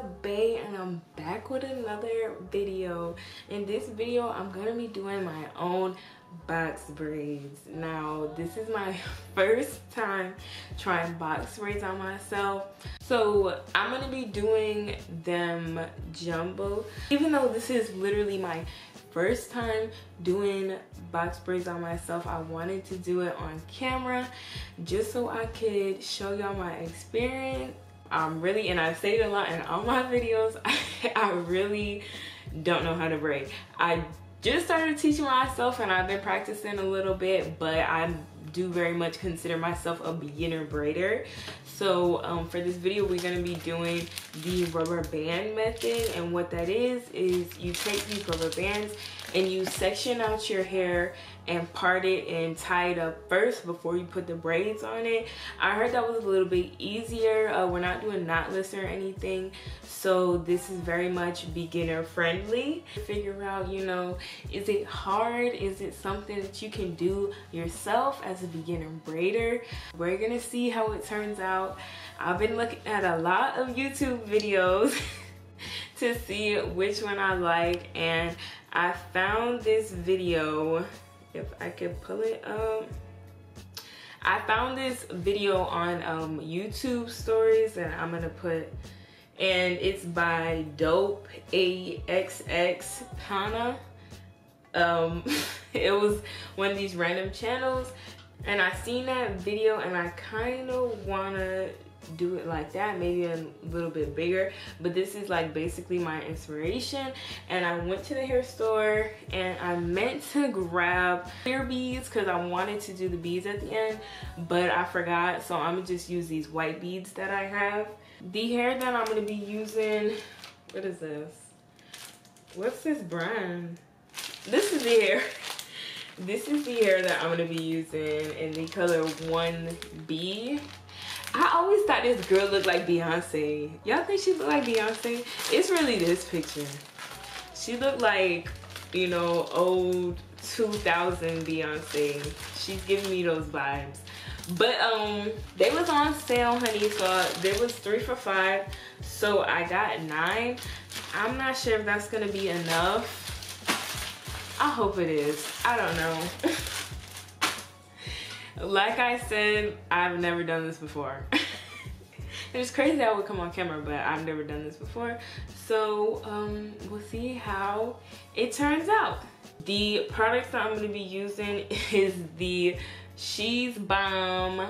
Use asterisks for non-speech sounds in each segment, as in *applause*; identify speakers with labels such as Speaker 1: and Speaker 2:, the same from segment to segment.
Speaker 1: Bae and I'm back with another video. In this video, I'm gonna be doing my own box braids. Now, this is my *laughs* first time trying box braids on myself. So I'm gonna be doing them jumbo. Even though this is literally my first time doing box braids on myself i wanted to do it on camera just so i could show y'all my experience i'm really and i say it a lot in all my videos I, *laughs* I really don't know how to braid i just started teaching myself and i've been practicing a little bit but i do very much consider myself a beginner braider so um, for this video, we're gonna be doing the rubber band method. And what that is, is you take these rubber bands and you section out your hair and part it and tie it up first before you put the braids on it. I heard that was a little bit easier. Uh, we're not doing knotless or anything. So this is very much beginner friendly. Figure out, you know, is it hard? Is it something that you can do yourself as a beginner braider? We're gonna see how it turns out. I've been looking at a lot of YouTube videos *laughs* to see which one I like and I found this video if I could pull it up. I found this video on um, YouTube stories and I'm gonna put, and it's by Dope AXX Pana. Um, *laughs* it was one of these random channels and I seen that video and I kind of wanna do it like that maybe a little bit bigger. But this is like basically my inspiration. And I went to the hair store and I meant to grab clear beads because I wanted to do the beads at the end but I forgot. So I'm gonna just use these white beads that I have. The hair that I'm gonna be using what is this? What's this brand? This is the hair. *laughs* This is the hair that I'm gonna be using in the color 1B I always thought this girl looked like Beyonce. Y'all think she looked like Beyonce? It's really this picture. She looked like, you know, old 2000 Beyonce. She's giving me those vibes. But um, they was on sale, honey. So there was three for five. So I got nine. I'm not sure if that's gonna be enough. I hope it is. I don't know. *laughs* like I said, I've never done this before. *laughs* it's crazy that I would come on camera, but I've never done this before. So um, we'll see how it turns out. The products that I'm gonna be using *laughs* is the She's Bomb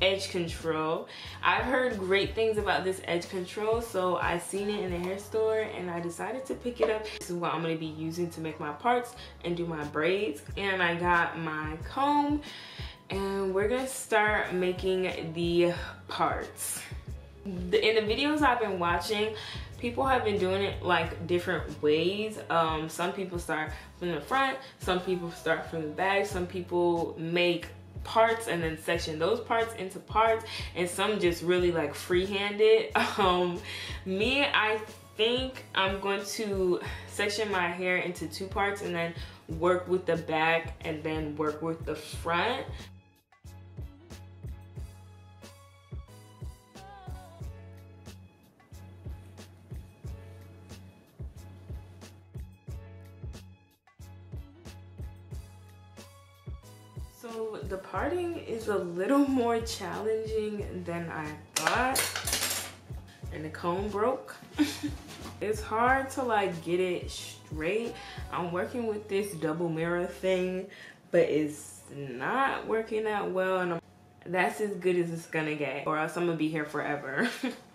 Speaker 1: edge control i've heard great things about this edge control so i seen it in the hair store and i decided to pick it up this is what i'm going to be using to make my parts and do my braids and i got my comb and we're gonna start making the parts. In the videos I've been watching, people have been doing it like different ways. Um, some people start from the front, some people start from the back, some people make parts and then section those parts into parts and some just really like free-handed. *laughs* Um, me, I think I'm going to section my hair into two parts and then work with the back and then work with the front. Parting is a little *laughs* more challenging than I thought. And the comb broke. *laughs* it's hard to like get it straight. I'm working with this double mirror thing, but it's not working out well. And I'm, that's as good as it's gonna get or else I'm gonna be here forever. *laughs*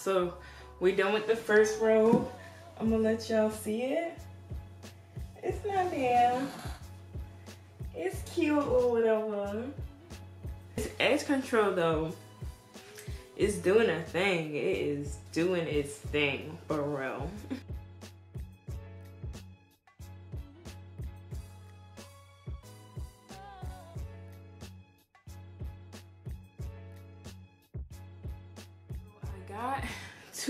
Speaker 1: so we done with the first row. I'm gonna let y'all see it. It's not bad. It's cute or whatever. This edge control though is doing a thing. It is doing its thing for real. *laughs*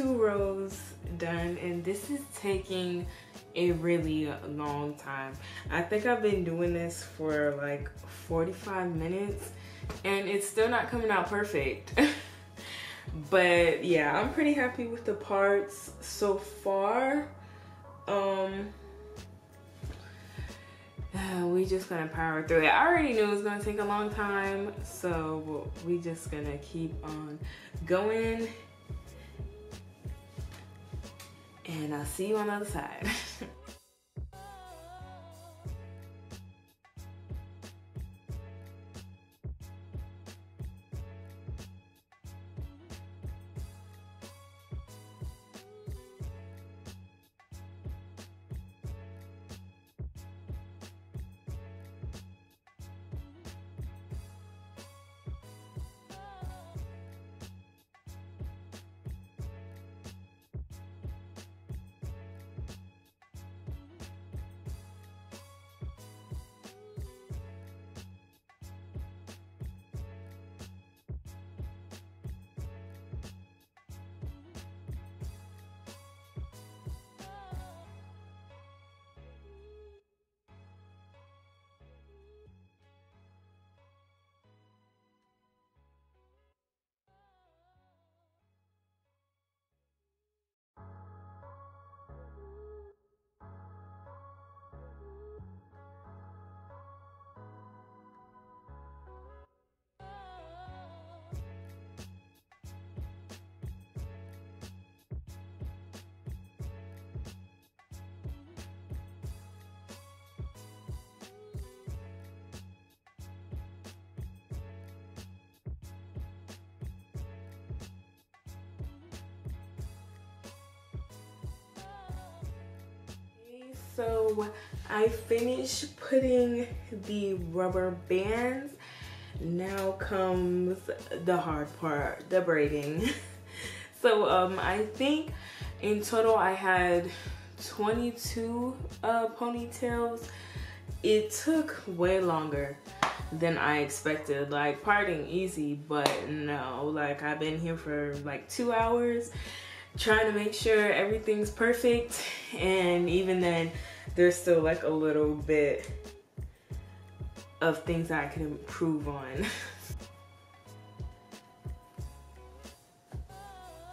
Speaker 1: two rows done and this is taking a really long time. I think I've been doing this for like 45 minutes and it's still not coming out perfect. *laughs* but yeah, I'm pretty happy with the parts so far. Um, *sighs* we just gonna power through it. I already knew it was gonna take a long time, so we just gonna keep on going. And I'll see you on the other side. *laughs* so I finished putting the rubber bands. Now comes the hard part, the braiding. *laughs* so um, I think in total I had 22 uh, ponytails. It took way longer than I expected. Like parting easy, but no, like I've been here for like two hours trying to make sure everything's perfect and even then there's still like a little bit of things that I can improve on. *laughs*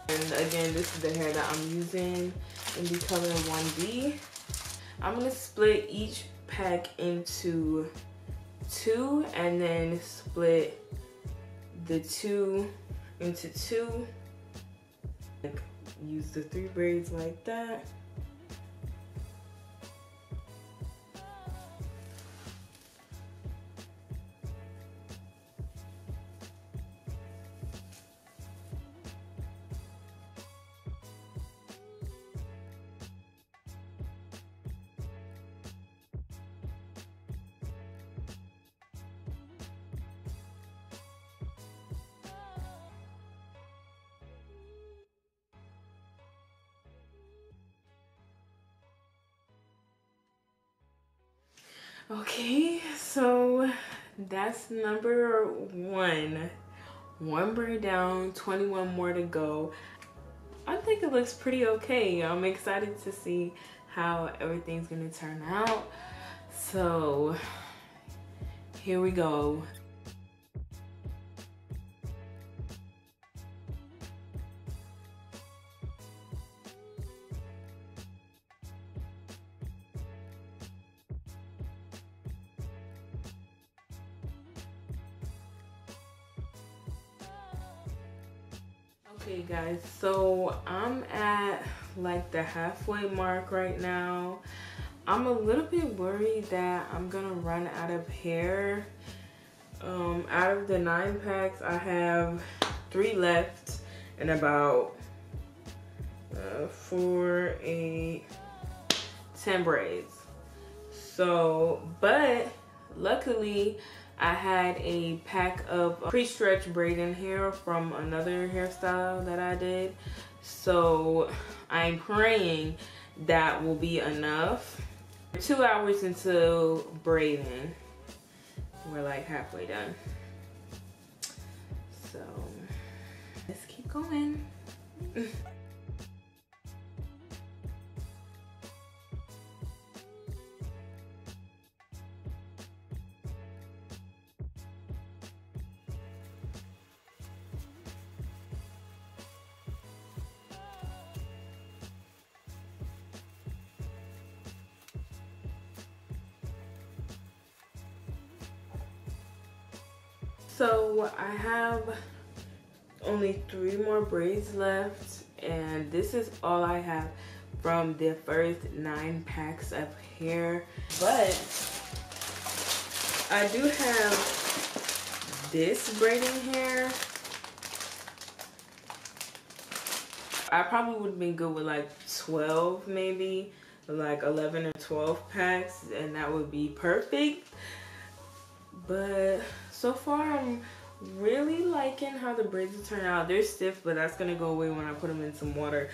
Speaker 1: and again, this is the hair that I'm using in the color 1B. I'm gonna split each pack into two and then split the two into two. Use the three braids like that. Okay, so that's number one. One braid down, 21 more to go. I think it looks pretty okay. I'm excited to see how everything's gonna turn out. So here we go. Okay guys, so I'm at like the halfway mark right now. I'm a little bit worried that I'm gonna run out of hair. Um, out of the nine packs, I have three left and about uh, four, eight, ten braids. So, but luckily I had a pack of pre-stretched braiding hair from another hairstyle that I did. So I'm praying that will be enough. Two hours into braiding. We're like halfway done. So let's keep going. *laughs* So I have only three more braids left and this is all I have from the first nine packs of hair. But I do have this braiding hair. I probably would have been good with like 12 maybe, like 11 or 12 packs and that would be perfect. But so far I'm really liking how the braids turn out. They're stiff, but that's gonna go away when I put them in some water.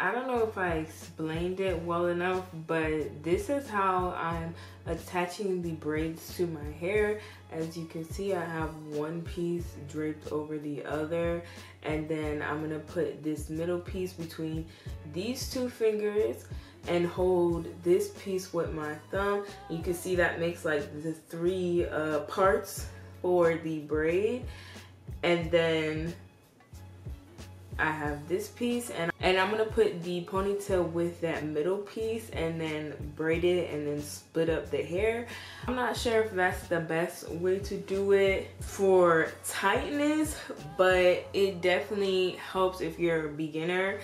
Speaker 1: I don't know if I explained it well enough, but this is how I'm attaching the braids to my hair. As you can see, I have one piece draped over the other, and then I'm gonna put this middle piece between these two fingers and hold this piece with my thumb. You can see that makes like the three uh, parts for the braid. And then I have this piece and, and I'm gonna put the ponytail with that middle piece and then braid it and then split up the hair. I'm not sure if that's the best way to do it for tightness, but it definitely helps if you're a beginner.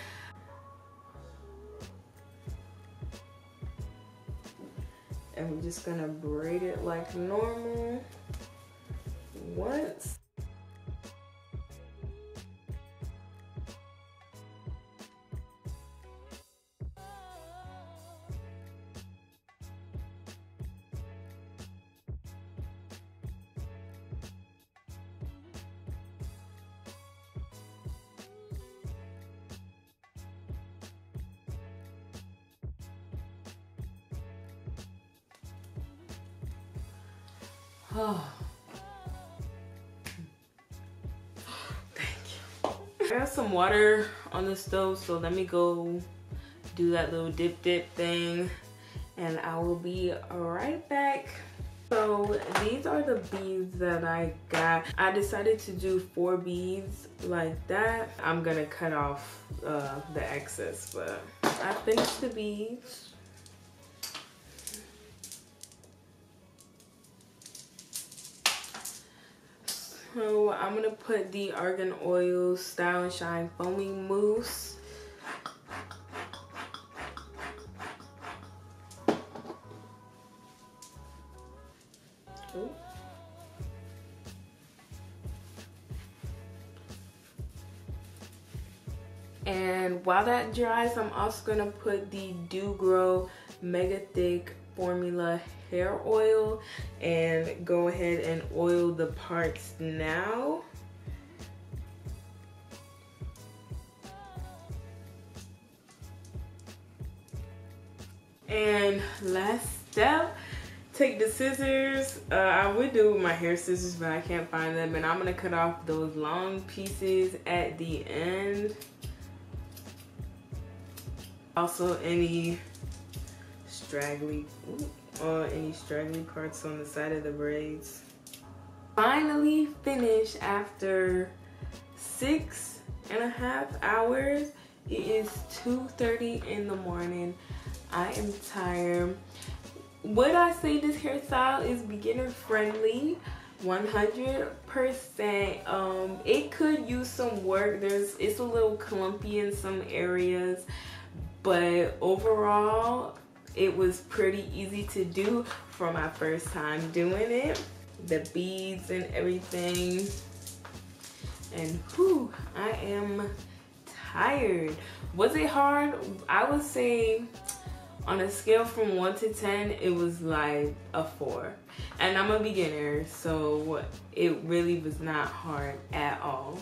Speaker 1: And we're just gonna braid it like normal once. Oh. Thank you. I have some water on the stove, so let me go do that little dip dip thing and I will be right back. So these are the beads that I got. I decided to do four beads like that. I'm gonna cut off uh, the excess, but I finished the beads. So I'm gonna put the Argan Oil Style and Shine Foaming Mousse. And while that dries, I'm also gonna put the Doo Gro Mega Thick Formula hair oil and go ahead and oil the parts now. And last step, take the scissors. Uh, I would do my hair scissors, but I can't find them. And I'm gonna cut off those long pieces at the end. Also any straggly, ooh, any straggly parts on the side of the braids. Finally finished after six and a half hours. It is 2.30 in the morning. I am tired. Would I say this hairstyle is beginner friendly? 100% um it could use some work there's it's a little clumpy in some areas but overall it was pretty easy to do for my first time doing it. The beads and everything. And whew i am tired. Was it hard? I would say on a scale from 1 to 10 it was like a 4 and i'm a beginner so it really was not hard at all.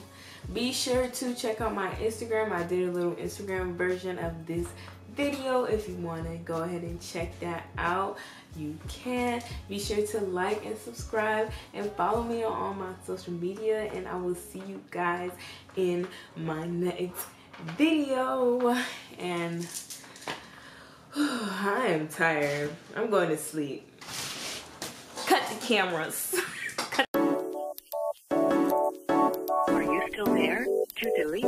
Speaker 1: Be sure to check out my instagram. I did a little instagram version of this video. If you want to go ahead and check that out you can. Be sure to like and subscribe and follow me on all my social media and i will see you guys in my next video. And *sighs* I am tired. I'm going to sleep. Cut the cameras. *laughs* Cut Are you still there? To delete